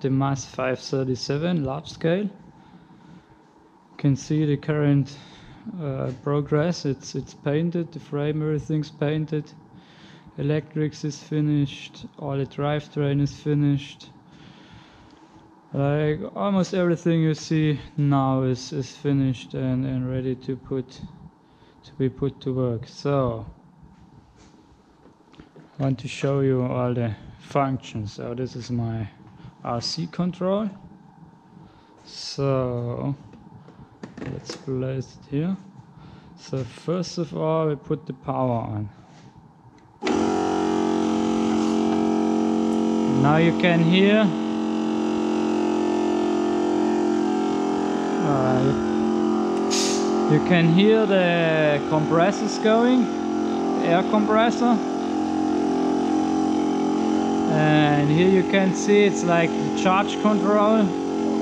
the MAZ 537 large scale. You can see the current uh, progress. It's it's painted. The frame, everything's painted. Electrics is finished. All the drivetrain is finished. Like almost everything you see now is is finished and and ready to put to be put to work. So I want to show you all the functions. So this is my RC control. So let's place it here. So first of all we put the power on. Now you can hear uh, you can hear the compressors going, air compressor and here you can see it's like the charge control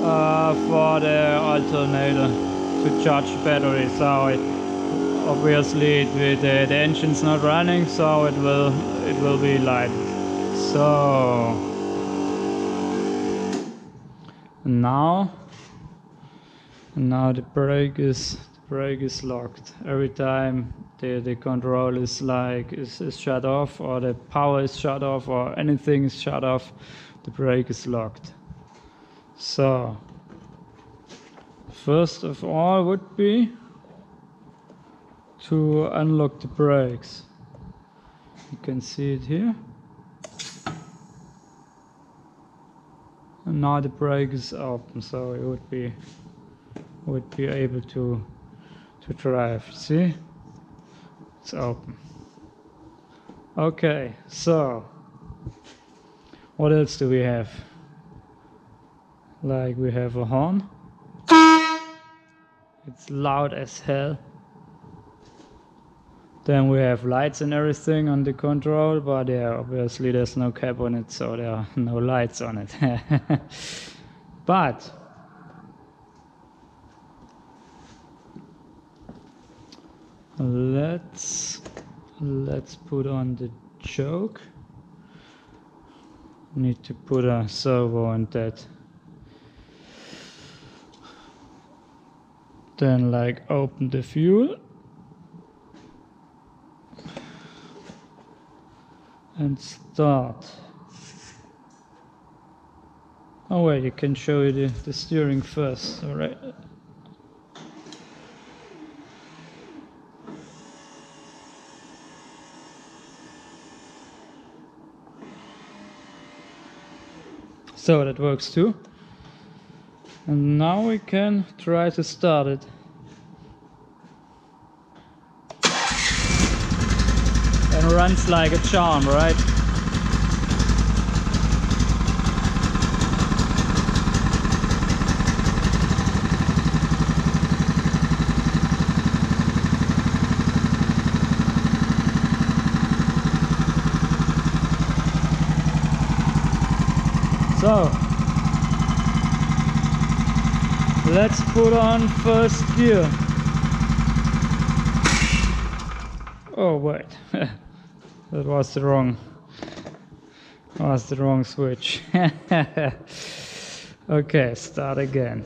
uh, for the alternator to charge battery. So it obviously it, the, the engine's not running so it will it will be light. So now now the brake is brake is locked. Every time the, the control is like is, is shut off or the power is shut off or anything is shut off the brake is locked. So first of all would be to unlock the brakes. You can see it here. And now the brake is open so it would be would be able to to drive see? It's open. Okay so what else do we have? Like we have a horn? It's loud as hell. Then we have lights and everything on the control but yeah obviously there's no cap on it so there are no lights on it. But let's let's put on the choke need to put a servo on that. Then like open the fuel. And start. Oh wait you can show you the, the steering first all right So that works too. And now we can try to start it. And runs like a charm, right? So let's put on first gear. Oh wait, that was the wrong was the wrong switch. okay, start again.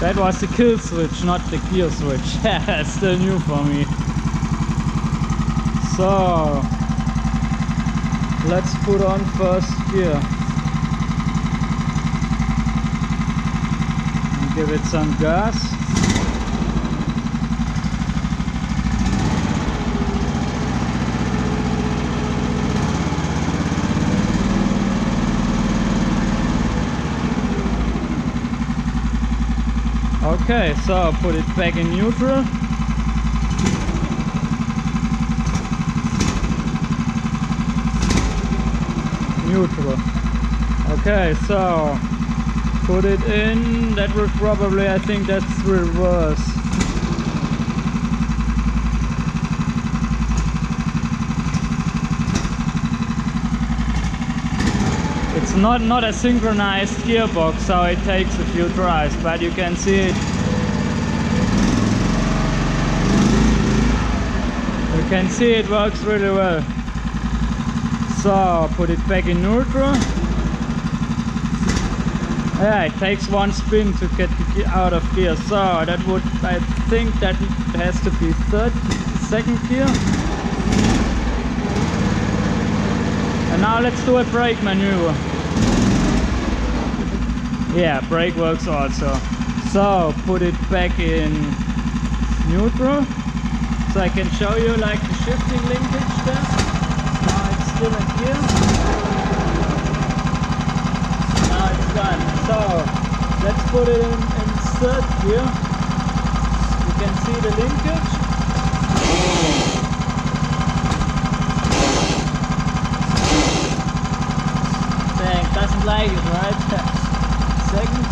That was the kill switch, not the gear switch. Still new for me. So let's put on first gear and give it some gas. Okay, so put it back in neutral. Neutral okay so put it in. That was probably I think that's reverse it's not not a synchronized gearbox so it takes a few tries but you can see it. You can see it works really well. So put it back in neutral. Yeah, it takes one spin to get out of gear. So that would, I think that has to be third, second gear. And now let's do a brake maneuver. Yeah, brake works also. So put it back in neutral. So I can show you like the shifting linkage there. In gear. Now it's. So let's put it in, in third gear. You can see the linkage. Right? second.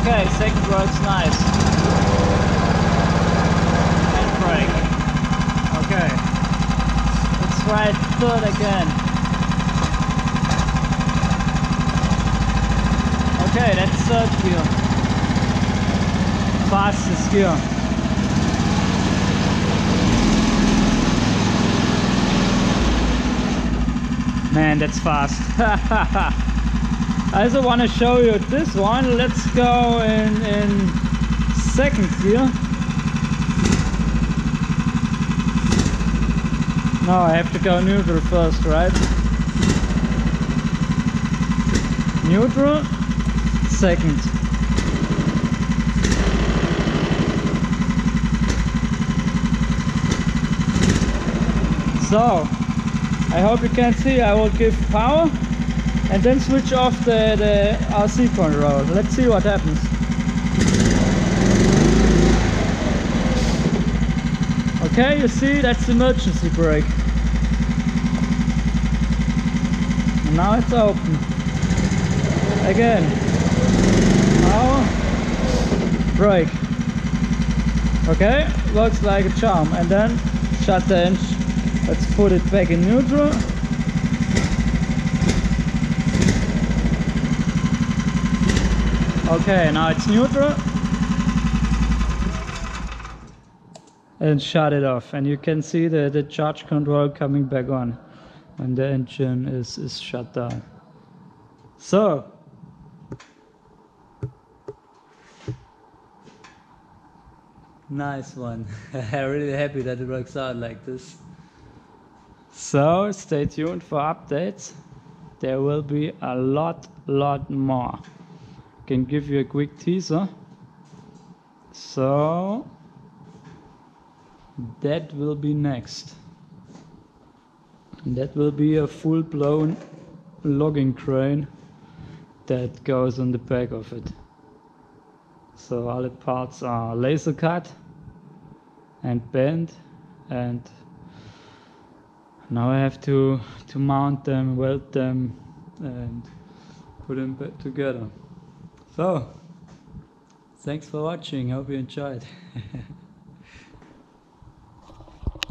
Okay, second works nice. And brake. Okay. Try third again. Okay, that's third gear. Fastest gear. Man, that's fast. I also want to show you this one. Let's go in, in second gear. No, I have to go neutral first, right? Neutral, second. So, I hope you can see I will give power and then switch off the, the RC control. Let's see what happens. Okay, you see that's emergency brake. And now it's open. Again. Now brake. Okay, looks like a charm. And then shut the engine. Let's put it back in neutral. Okay, now it's neutral. And shut it off. And you can see the, the charge control coming back on when the engine is, is shut down. So, nice one. I'm really happy that it works out like this. So, stay tuned for updates. There will be a lot, lot more can give you a quick teaser. So that will be next. That will be a full-blown logging crane that goes on the back of it. So all the parts are laser cut and bent and now I have to to mount them, weld them and put them back together. So, thanks for watching. Hope you enjoyed.